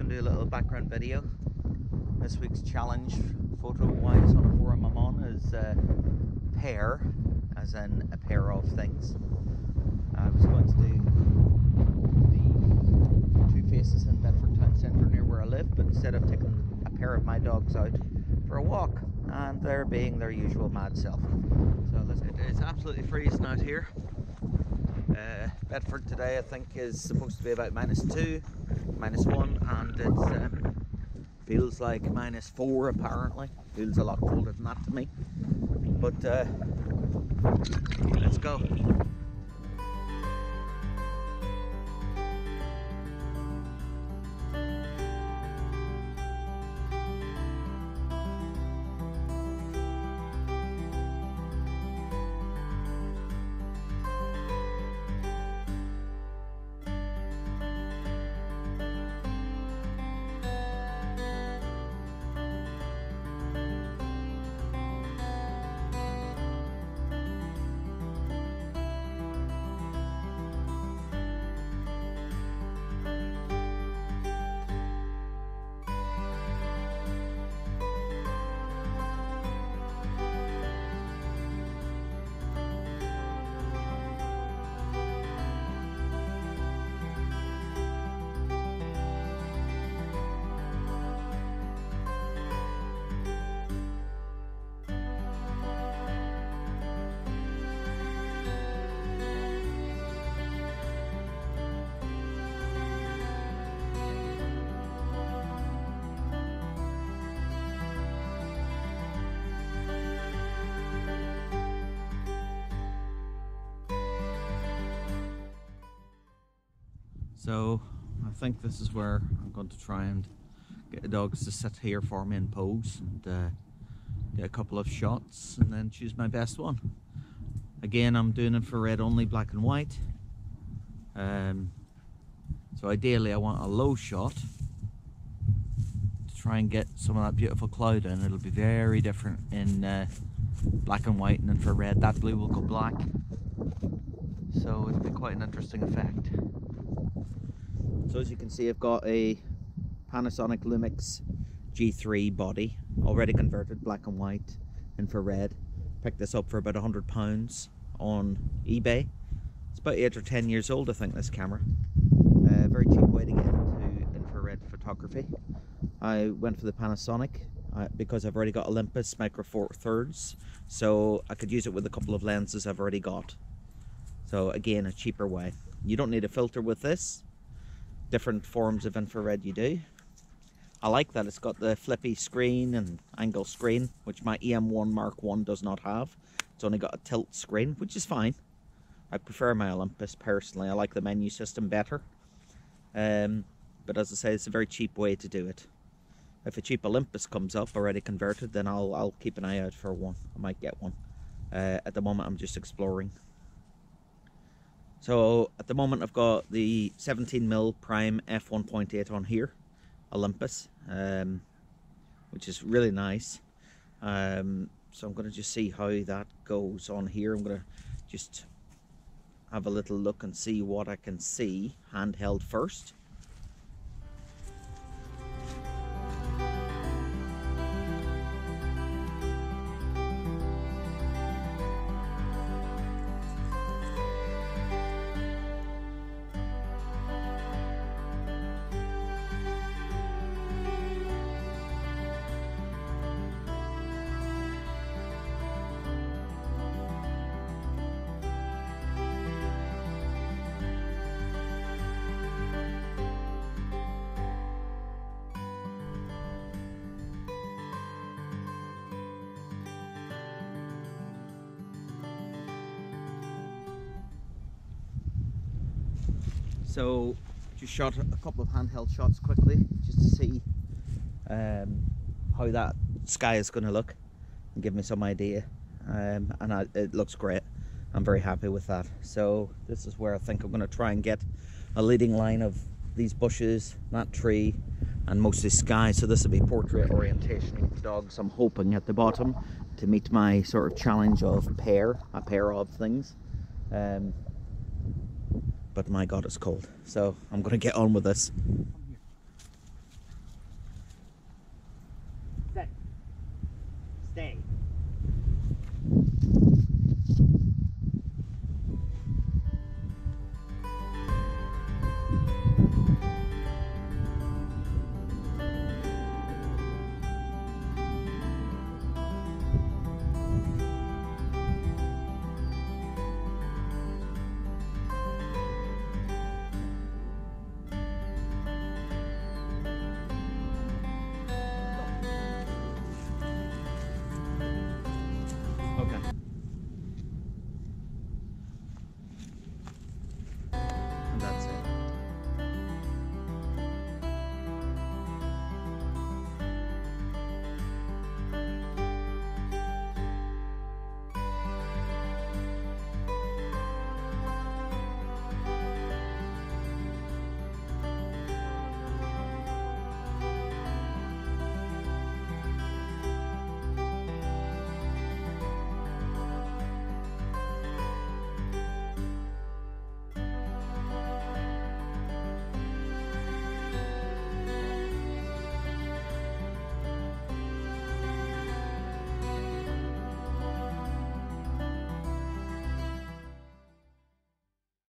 going to do a little background video. This week's challenge, photo-wise, on a forum I'm on is uh, pair, as in a pair of things. I was going to do the two faces in Bedford Town Centre near where I live, but instead of taking a pair of my dogs out for a walk, and they're being their usual mad self. So let's get It's absolutely freezing out here. Uh, Bedford today I think is supposed to be about minus two, minus one, and it um, feels like minus four apparently. Feels a lot colder than that to me. But uh, let's go. So I think this is where I'm going to try and get the dogs to sit here for me in pose and uh, get a couple of shots and then choose my best one. Again, I'm doing infrared only black and white. Um, so ideally I want a low shot to try and get some of that beautiful cloud in. It'll be very different in uh, black and white and infrared. That blue will go black. So it'll be quite an interesting effect. So as you can see, I've got a Panasonic Lumix G3 body, already converted black and white, infrared. Picked this up for about a hundred pounds on eBay. It's about eight or ten years old, I think, this camera. Uh, very cheap way to get into infrared photography. I went for the Panasonic uh, because I've already got Olympus Micro Four Thirds, so I could use it with a couple of lenses I've already got. So again, a cheaper way. You don't need a filter with this different forms of infrared you do. I like that it's got the flippy screen and angle screen, which my EM1 Mark 1 does not have. It's only got a tilt screen, which is fine. I prefer my Olympus personally. I like the menu system better. Um, but as I say, it's a very cheap way to do it. If a cheap Olympus comes up already converted, then I'll, I'll keep an eye out for one. I might get one. Uh, at the moment, I'm just exploring. So at the moment I've got the 17mm prime f1.8 on here, Olympus, um, which is really nice. Um, so I'm going to just see how that goes on here. I'm going to just have a little look and see what I can see handheld first. So just shot a couple of handheld shots quickly just to see um, how that sky is going to look and give me some idea. Um, and I, it looks great. I'm very happy with that. So this is where I think I'm going to try and get a leading line of these bushes, that tree, and mostly sky. So this will be portrait orientation dogs. I'm hoping at the bottom to meet my sort of challenge of pair, a pair of things. Um, but my god it's cold. So I'm gonna get on with this